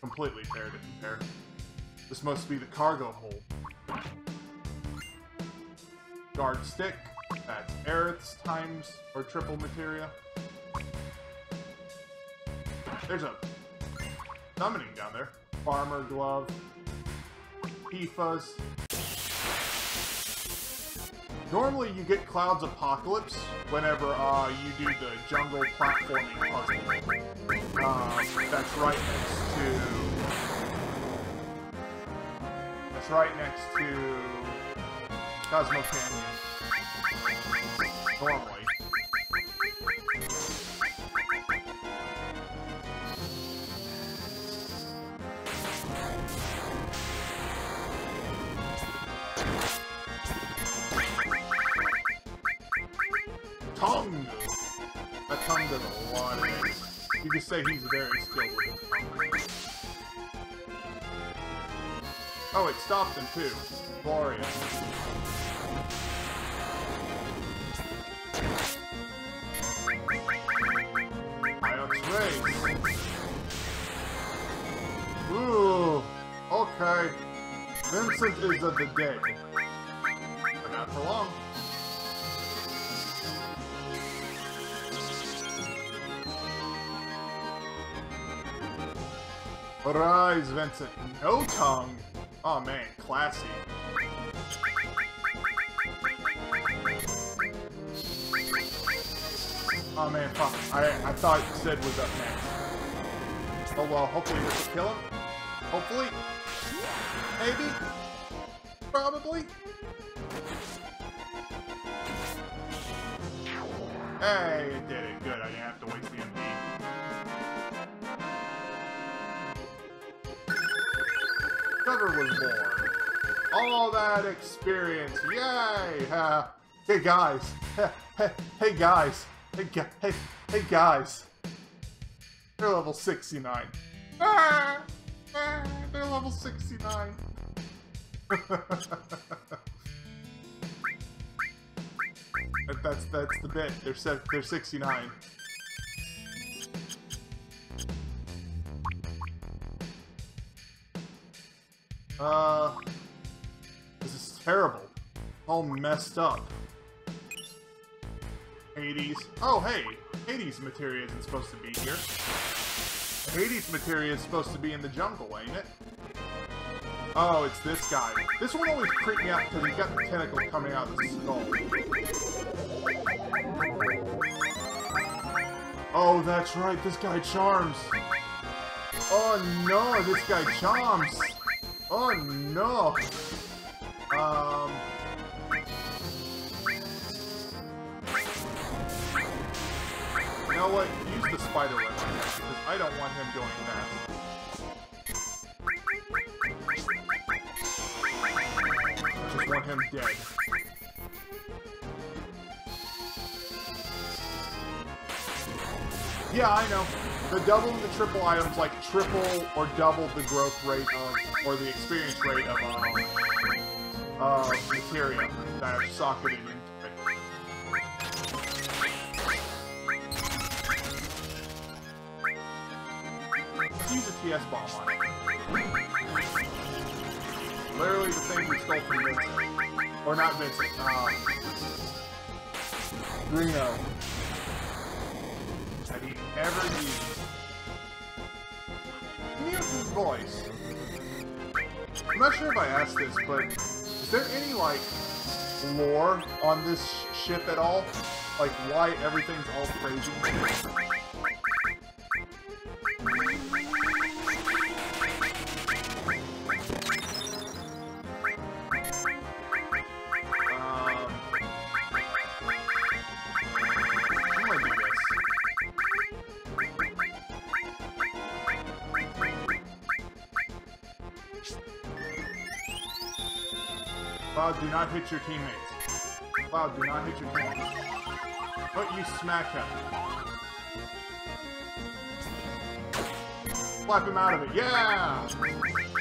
completely fair to compare. This must be the cargo hold. Guard stick. That's Aerith's times or triple materia. There's a summoning down there. Farmer glove. Tifa's. Normally you get Cloud's Apocalypse whenever uh, you do the jungle platforming puzzle. Um, that's right next to... That's right next to Cosmo Canyon. Normally. Tongue! That tongue does a lot of damage. You can say he's very skilled. Oh, it stopped him too. Glorious. Race. Ooh, okay. Vincent is of the dead. Rise, Vincent. No tongue. Oh man, classy. Oh man, fuck. I, I thought Sid was up next. Oh well, hopefully this will kill him. Hopefully. Maybe. Probably. Hey, it did it. Good, I didn't have to waste the Trevor was born. All that experience, yay! Uh, hey guys, hey, guys, hey, hey, hey guys. They're level 69. Ah, ah, they're level 69. That- that's that's the bit. They're se- they're 69. Uh, this is terrible. All messed up. Hades. Oh, hey! Hades materia isn't supposed to be here. Hades materia is supposed to be in the jungle, ain't it? Oh, it's this guy. This one always creeped me out because he's got the tentacle coming out of the skull. Oh, that's right, this guy charms. Oh no, this guy charms. Oh no! Um. You know what? Use the spider web because I don't want him doing that. I just want him dead. Yeah, I know. The double and the triple items like triple or double the growth rate of, or the experience rate of, um, uh, materia that are socketed into it. Use a TS bomb on it. Literally the thing we stole from Vincent. Or not Vincent, uh, Reno. That he ever used. Mutant voice. I'm not sure if I asked this, but is there any, like, lore on this ship at all? Like, why everything's all crazy? Cloud, do not hit your teammates. Cloud, do not hit your teammates. But you smack him. Slap him out of it. Yeah!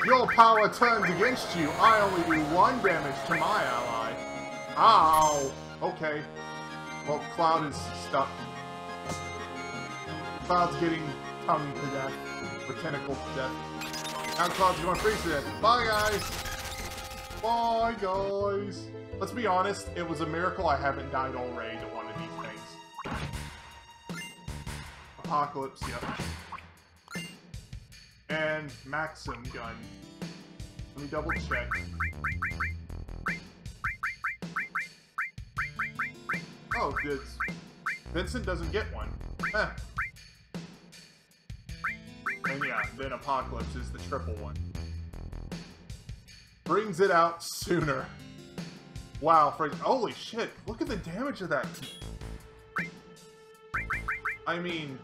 Your power turns against you. I only do one damage to my ally. Ow! Okay. Well, Cloud is stuck. Cloud's getting tongued to death. Or tentacle to death. Now Cloud's going to freeze it. Bye, guys! Bye, guys! Let's be honest, it was a miracle I haven't died already to one of these things. Apocalypse, yep. And Maxim gun. Let me double check. Oh, good. Vincent doesn't get one. Eh. And yeah, then Apocalypse is the triple one. Brings it out sooner. Wow, Frank. Holy shit, look at the damage of that. I mean,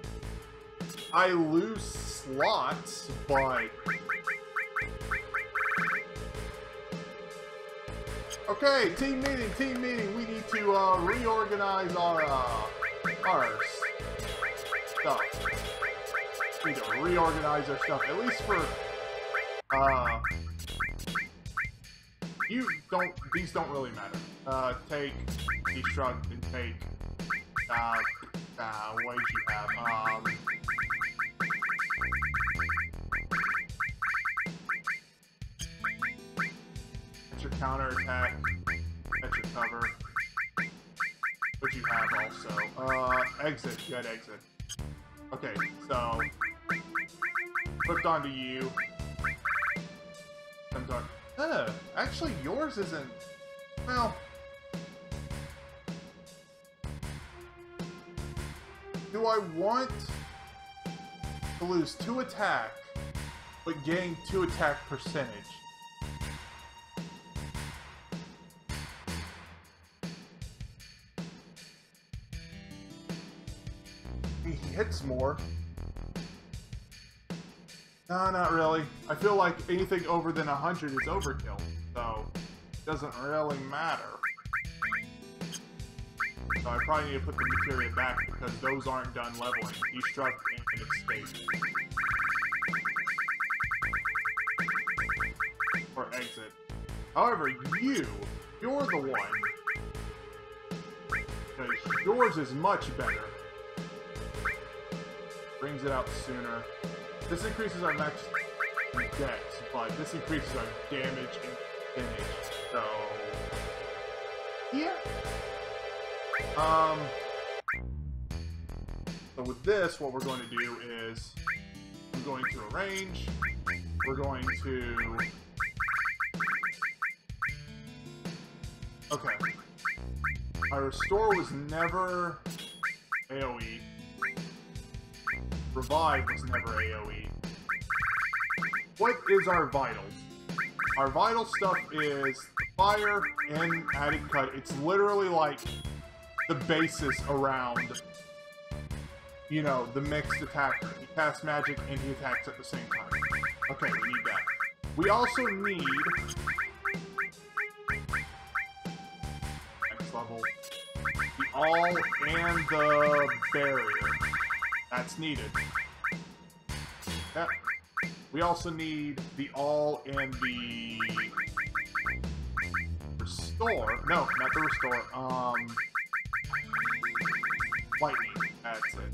I lose slots, but... Okay, team meeting, team meeting. We need to uh, reorganize our, uh, our stuff. We need to reorganize our stuff, at least for, uh, you don't, these don't really matter. Uh, take destruct and take, uh, uh, what did you have? Um, your counter attack. That's your cover. What you have also? Uh, exit. You had exit. Okay, so flipped onto you. I'm actually, yours isn't. Well. Do I want to lose two attack, but gain two attack percentage? He hits more. No, not really. I feel like anything over than 100 is overkill, so it doesn't really matter. So I probably need to put the materia back because those aren't done leveling. Destruct and escape. Or exit. However, you, you're the one. Because yours is much better. Brings it out sooner. This increases our max dex, but this increases our damage and finish. So, yeah. Um. So with this, what we're going to do is I'm going to arrange. We're going to. Okay. Our restore was never AoE. Revive was never AoE. What is our vitals? Our vital stuff is fire and added cut. It's literally like the basis around, you know, the mixed attacker. He casts magic and he attacks at the same time. Okay, we need that. We also need... Next level. The all and the barrier. That's needed. We also need the all and the restore. No, not the restore. Um, lightning. That's it.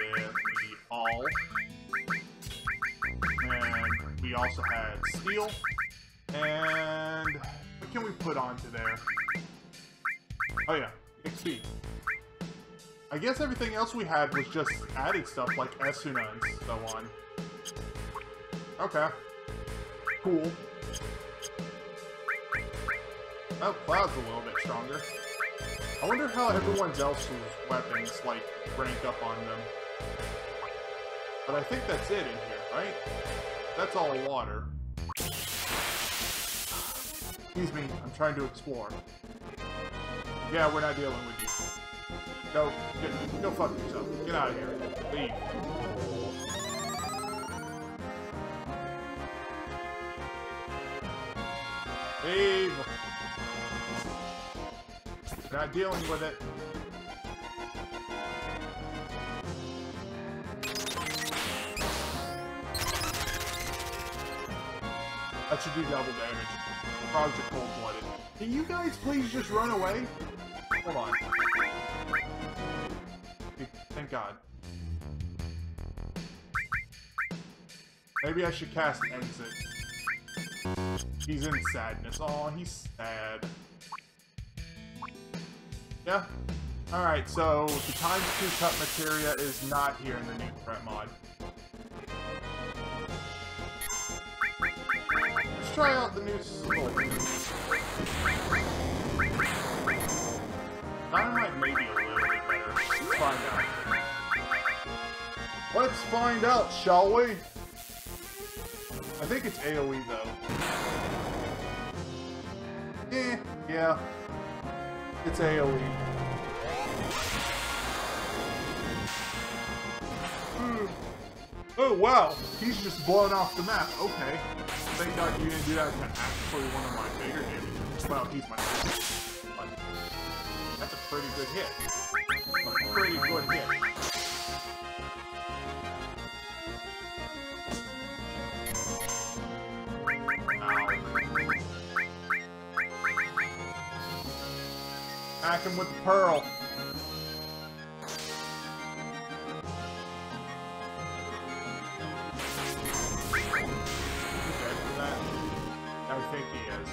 With the all, and we also had steel. And what can we put onto there? Oh yeah, XP. I guess everything else we had was just adding stuff like Esuna and so on. Okay. Cool. Oh, Cloud's a little bit stronger. I wonder how everyone else's weapons, like, rank up on them. But I think that's it in here, right? That's all water. Excuse me, I'm trying to explore. Yeah, we're not dealing with you. Go, go fuck yourself. Get out of here. Leave. Leave. Not dealing with it. That should do double damage. Frogs are cold-blooded. Can you guys please just run away? Hold on. Maybe I should cast Exit. He's in sadness. Oh, he's sad. Yeah. Alright, so the times 2 cut materia is not here in the new threat mod. Let's try out the new sword. Dynamite may be a little bit better. Let's find out. Let's find out, shall we? I think it's AoE though. Eh, yeah. It's AoE. Hmm. Oh wow, he's just blown off the map. Okay. Thank God you didn't do that to actually one of my bigger damages. Well, he's my favorite. That's a pretty good hit. A pretty good hit. Smack him with the pearl. I think he is.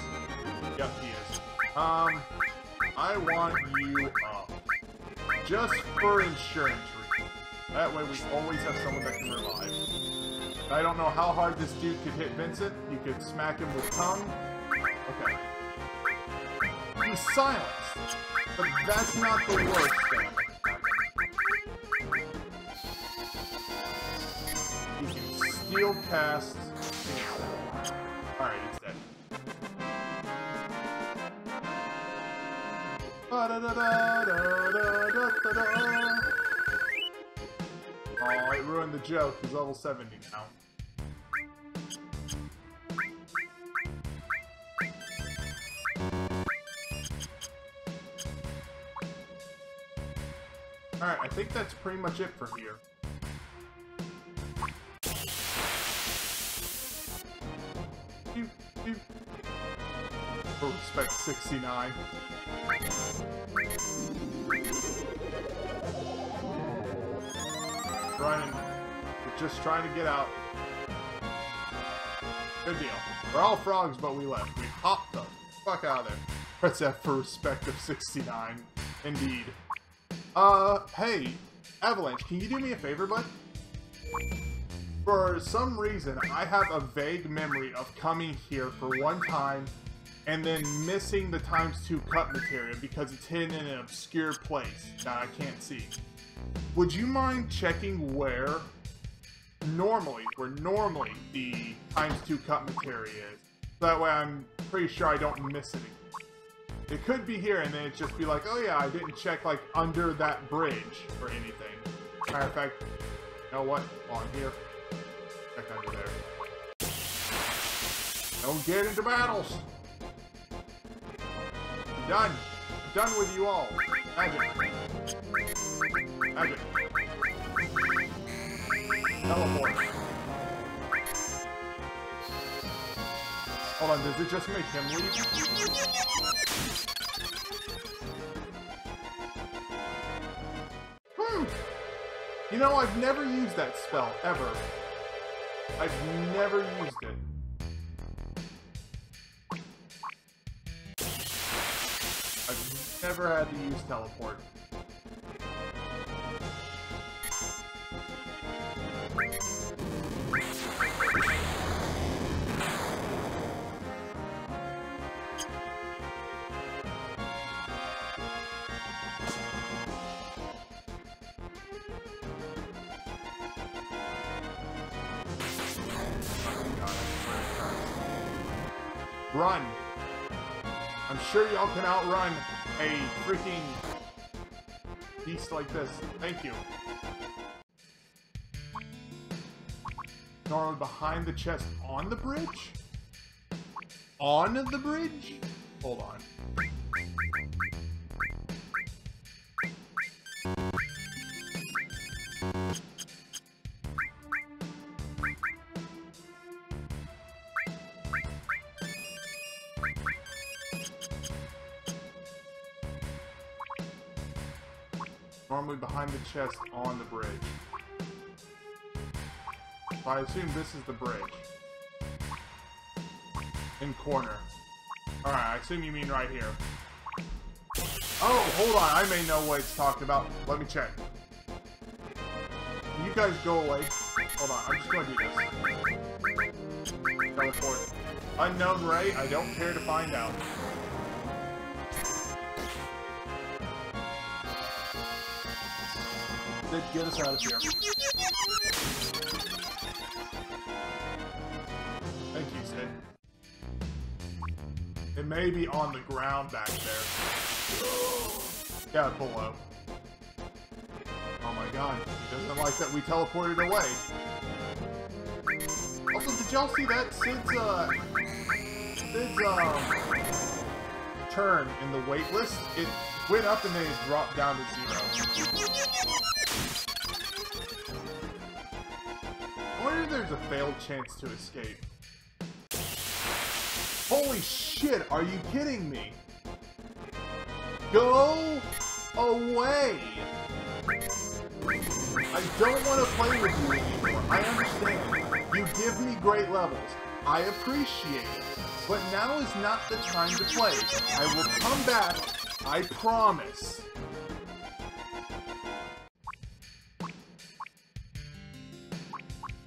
He is. Um, I want you up. Just for insurance reasons. That way we always have someone that can revive. I don't know how hard this dude could hit Vincent. You could smack him with tongue. Okay. He's silenced. But that's not the worst thing. He can steal past... Alright, it's dead. Oh, it ruined the joke. He's level 70 now. Alright, I think that's pretty much it for here. For respect 69. Running. We're just trying to get out. Good deal. We're all frogs, but we left. We hopped the fuck out of there. What's that for respect of 69? Indeed. Uh, hey, Avalanche, can you do me a favor, bud? For some reason, I have a vague memory of coming here for one time and then missing the times 2 cut material because it's hidden in an obscure place that I can't see. Would you mind checking where normally, where normally the times 2 cut material is? That way I'm pretty sure I don't miss it it could be here, and then it just be like, oh yeah, I didn't check, like, under that bridge or anything. Matter of fact, you know what? While I'm here, check under there. Don't get into battles! I'm done. I'm done with you all. Magic. Magic. Teleport. Hold on, does it just make him leave? You know, I've never used that spell, ever. I've never used it. I've never had to use teleport. Can outrun a freaking beast like this. Thank you. Normally behind the chest on the bridge? On the bridge? Hold on. Normally behind the chest on the bridge. I assume this is the bridge. In corner. Alright, I assume you mean right here. Oh, hold on. I may know what it's talking about. Let me check. You guys go away. Hold on. I'm just going to do this. Teleport. Unknown Ray, I don't care to find out. Get us out of here. Thank you, Sid. It may be on the ground back there. Yeah, below. Oh my god, he doesn't like that we teleported away. Also, did y'all see that? Sid's, uh... Sid's, um... Turn in the wait list, it went up and then it dropped down to zero. There's a failed chance to escape. Holy shit, are you kidding me? Go away! I don't want to play with you anymore. I understand. You give me great levels. I appreciate it. But now is not the time to play. I will come back. I promise.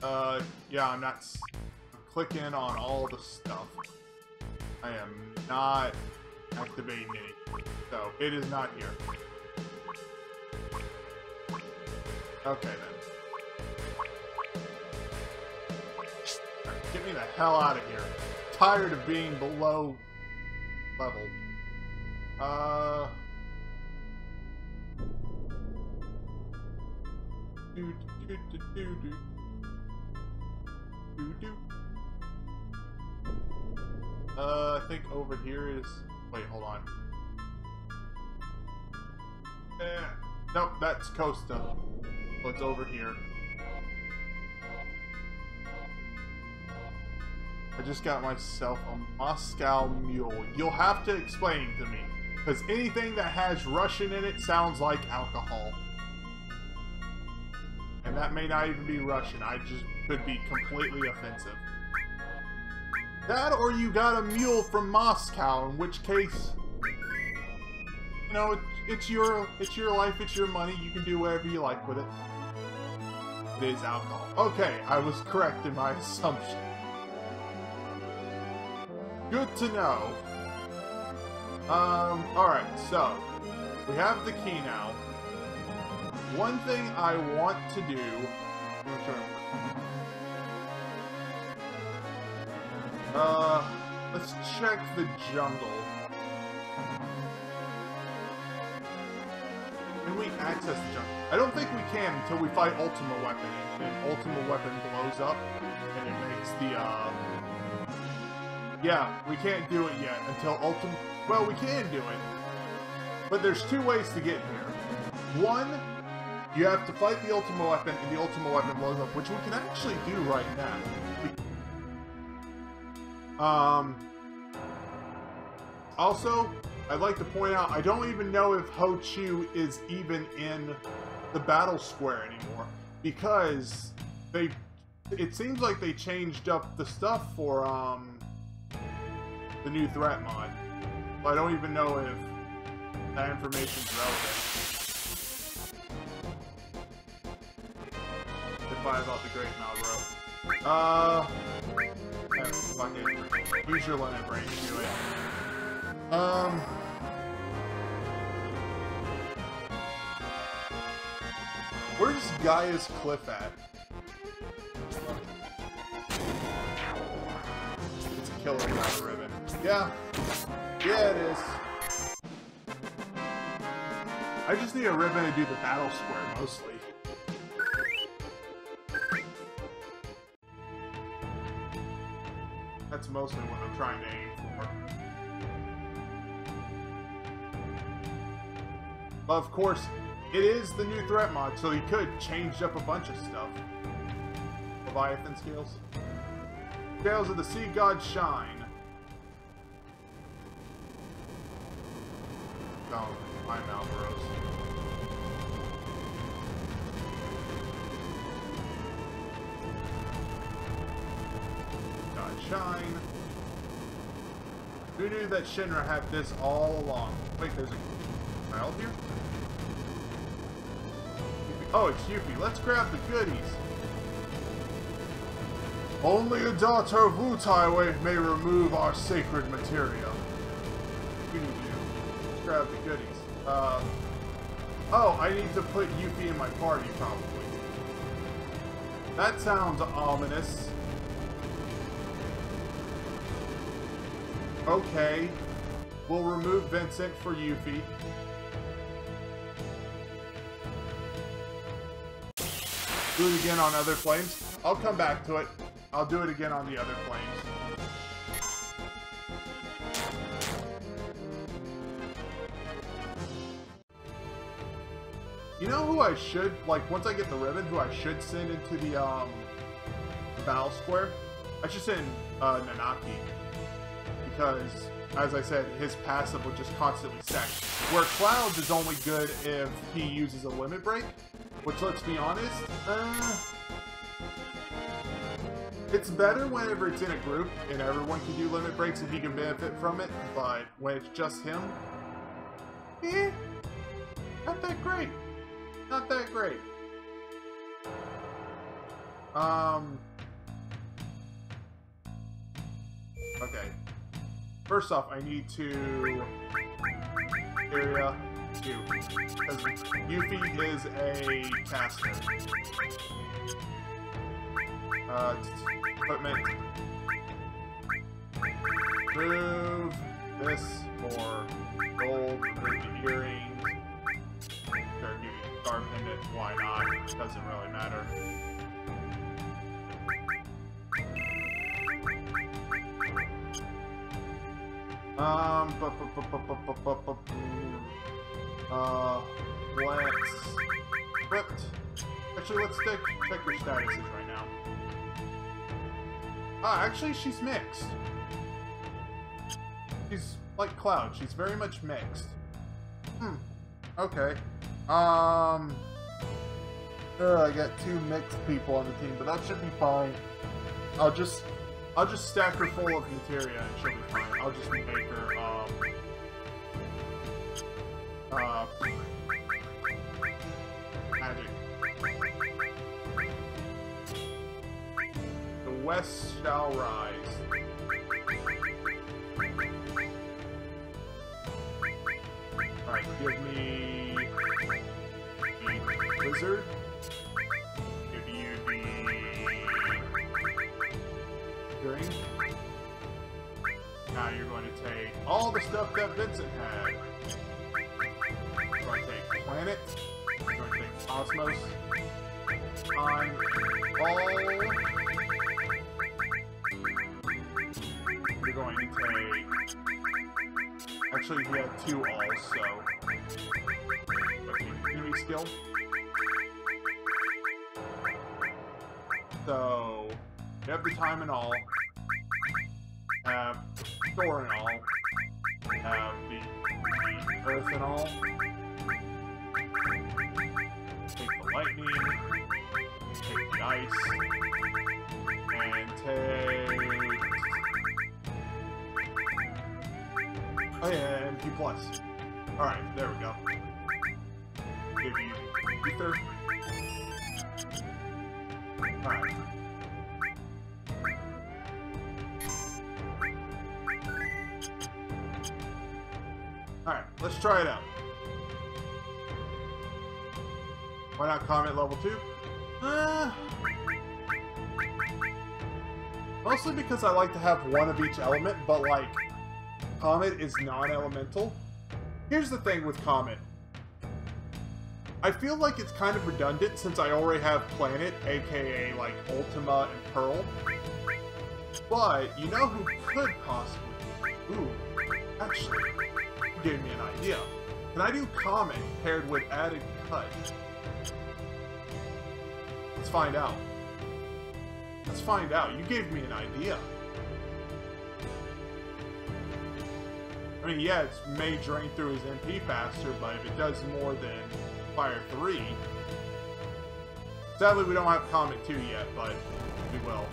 Uh, yeah, I'm not clicking on all the stuff. I am not activating any. So, it is not here. Okay, then. Get me the hell out of here. Tired of being below level. Uh... Do, do, do, do, do. Do, do. Uh, I think over here is... Wait, hold on. Eh, nope, that's Costa. What's over here? I just got myself a Moscow Mule. You'll have to explain to me. Because anything that has Russian in it sounds like alcohol. And that may not even be Russian. I just could be completely offensive. That or you got a mule from Moscow, in which case, you know, it, it's your it's your life, it's your money. You can do whatever you like with it. It is alcohol. Okay, I was correct in my assumption. Good to know. Um, alright, so, we have the key now. One thing I want to do... Uh, let's check the jungle. Can we access the jungle? I don't think we can until we fight Ultima Weapon, and Ultima Weapon blows up, and it makes the, uh... Yeah, we can't do it yet until Ultima... Well, we can do it. But there's two ways to get here. One, you have to fight the Ultima Weapon, and the Ultima Weapon blows up, which we can actually do right now. Um, also, I'd like to point out, I don't even know if Ho Chu is even in the battle square anymore. Because they, it seems like they changed up the stuff for, um, the new threat mod. I don't even know if that information's relevant. Goodbye about the Great Malboro. Uh, yeah, fuck it. Use your limit break, do it. Um... Where's Gaia's Cliff at? It's a killer Gaia ribbon. Yeah. Yeah, it is. I just need a ribbon to do the battle square, mostly. Mostly what I'm trying to aim for. Of course, it is the new threat mod, so he could change up a bunch of stuff. Leviathan scales. Scales of the Sea God Shine. Shine. Who knew that Shinra had this all along? Wait, there's a child here? Oh, it's Yuffie. Let's grab the goodies. Only a daughter of Wutaiwei may remove our sacred materia. Let's grab the goodies. Uh, oh, I need to put Yuffie in my party, probably. That sounds ominous. Okay. We'll remove Vincent for Yuffie. Do it again on other flames. I'll come back to it. I'll do it again on the other flames. You know who I should, like, once I get the ribbon, who I should send into the, um, battle square? I should send, uh, Nanaki. Because, as I said, his passive will just constantly stack. Where Clouds is only good if he uses a limit break, which, let's be honest, uh... It's better whenever it's in a group and everyone can do limit breaks and he can benefit from it, but when it's just him, eh, not that great. Not that great. Um. Okay. First off, I need to area two because Yuffie is a caster. Uh, equipment. Move this for gold, remove earrings. Give you star pendant, why not? Doesn't really matter. Um, uh, let's ripped. Actually, let's take check your statuses right now. Ah, actually, she's mixed. She's like Cloud. She's very much mixed. Hmm. Okay. Um. Ugh, I got two mixed people on the team, but that should be fine. I'll just I'll just stack her full of materia and she'll be fine. I'll just make her, um, uh, magic. The west shall rise. Alright, give me the Now you're going to take all the stuff that Vincent had. You're going to take planet. You're going to take cosmos. Time. All. You're going to take Actually, he had two alls, so... Okay, skill. So... The time and all. Thor and all. Have the, the Earth and all. Take the lightning. Take the ice. And take... Oh yeah, MP plus. Alright, there we go. Give you ether. Alright. Alright, let's try it out. Why not Comet level 2? Uh, mostly because I like to have one of each element, but like, Comet is non-elemental. Here's the thing with Comet. I feel like it's kind of redundant since I already have Planet, aka like Ultima and Pearl. But, you know who could possibly... Ooh, actually, gave me an idea. Can I do Comet paired with added Cut? Let's find out. Let's find out. You gave me an idea. I mean, yeah, it may drain through his MP faster, but if it does more than Fire 3... Sadly, we don't have Comet 2 yet, but we will.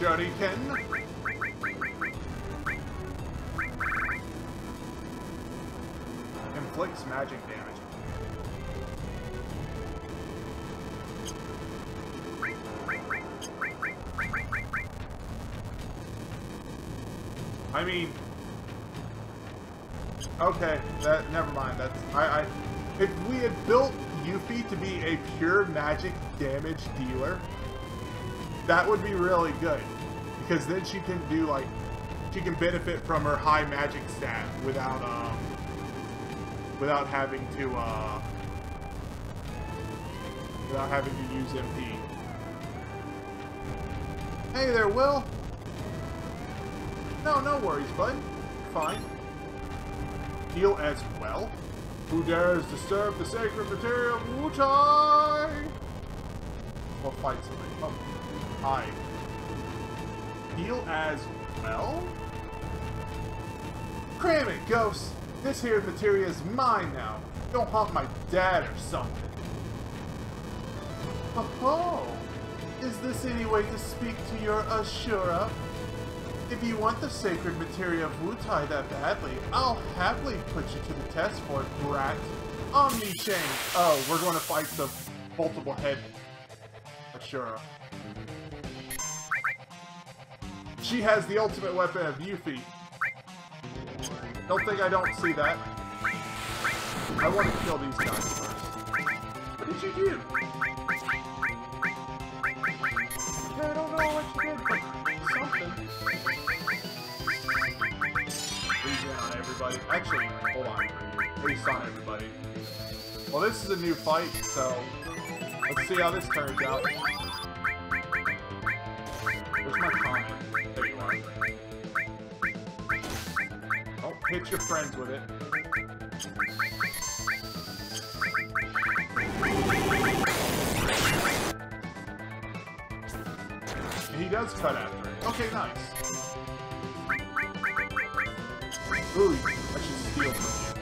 Shuriken. Inflicts magic damage. I mean, okay, that never mind. That's I, I. If we had built Yuffie to be a pure magic damage dealer, that would be really good because then she can do like she can benefit from her high magic stat without um without having to uh without having to use MP. Hey there, Will. No, no worries, bud. Fine. Heal as well? Who dares disturb the sacred material of Wutai? We'll fight somebody. Oh. Hi. Heal as well? Cram it, Ghost! This here materia is mine now. Don't haunt my dad or something. Oh, is this any way to speak to your Ashura? If you want the sacred materia of Wutai that badly, I'll happily put you to the test for it, brat. Omni Chain! Oh, we're going to fight the multiple head Ashura. She has the ultimate weapon of Yuffie. Don't think I don't see that. I want to kill these guys first. What did you do? I don't know what you did, but something. Down, everybody. Actually, hold on. On everybody. Well, this is a new fight, so let's see how this turns out. Hit your friends with it. He does cut after it. Okay, nice. Ooh, I should steal from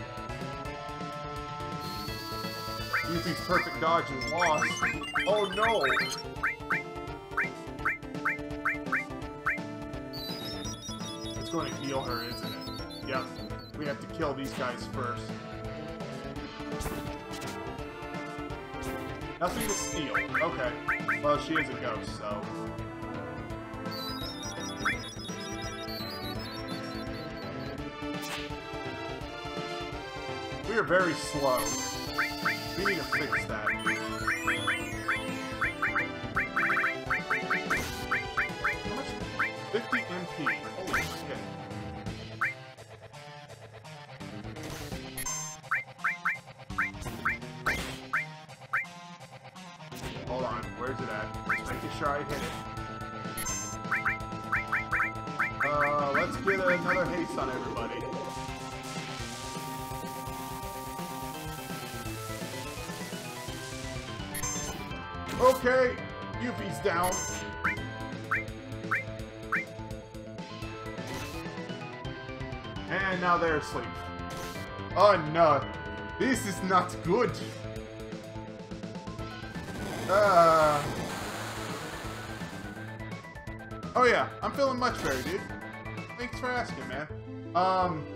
you. Yuffie's perfect dodge is lost. Oh no! It's going to heal her, isn't it? Yep. We have to kill these guys first. Nothing to steal. Okay. Well, she is a ghost, so... We are very slow. We need to fix that. Okay, Yuffie's down. And now they're asleep. Oh no, this is not good. Uh... Oh yeah, I'm feeling much better, dude. Thanks for asking, man. Um...